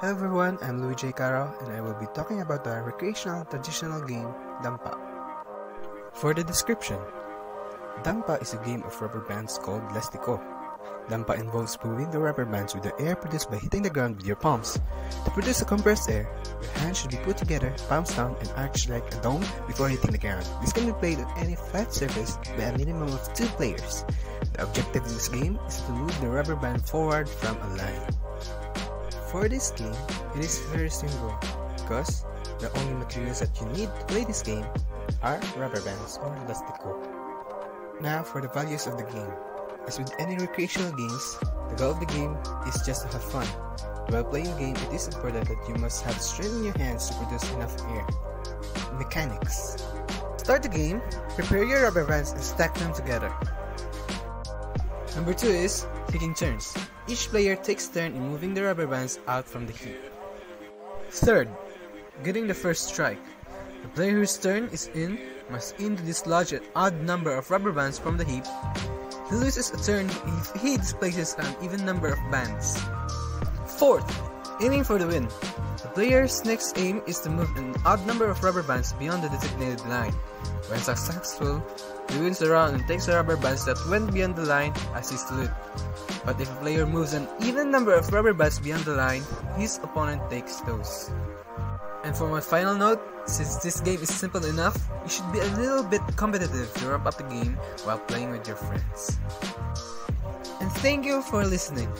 Hello everyone, I'm Louis J. Caro and I will be talking about the recreational traditional game Dampa. For the description, Dampa is a game of rubber bands called Lestico. Dampa involves pulling the rubber bands with the air produced by hitting the ground with your palms. To produce a compressed air, your hands should be put together, palms down, and arched like a dome before hitting the ground. This can be played on any flat surface by a minimum of two players. The objective of this game is to move the rubber band forward from a line. For this game, it is very simple because the only materials that you need to play this game are rubber bands or elastico. Now for the values of the game. As with any recreational games, the goal of the game is just to have fun. While playing the game, it is important that you must have strength in your hands to produce enough air. Mechanics Start the game, prepare your rubber bands and stack them together. Number 2 is taking turns. Each player takes turn in moving the rubber bands out from the heap. Third, getting the first strike. The player whose turn is in must aim to dislodge an odd number of rubber bands from the heap. He loses a turn if he displaces an even number of bands. Fourth, aiming for the win. The player's next aim is to move an odd number of rubber bands beyond the designated line. When successful, he wins the round and takes the rubber bands that went beyond the line as his loot. But if a player moves an even number of rubber bands beyond the line, his opponent takes those. And for my final note, since this game is simple enough, you should be a little bit competitive to wrap up the game while playing with your friends. And thank you for listening.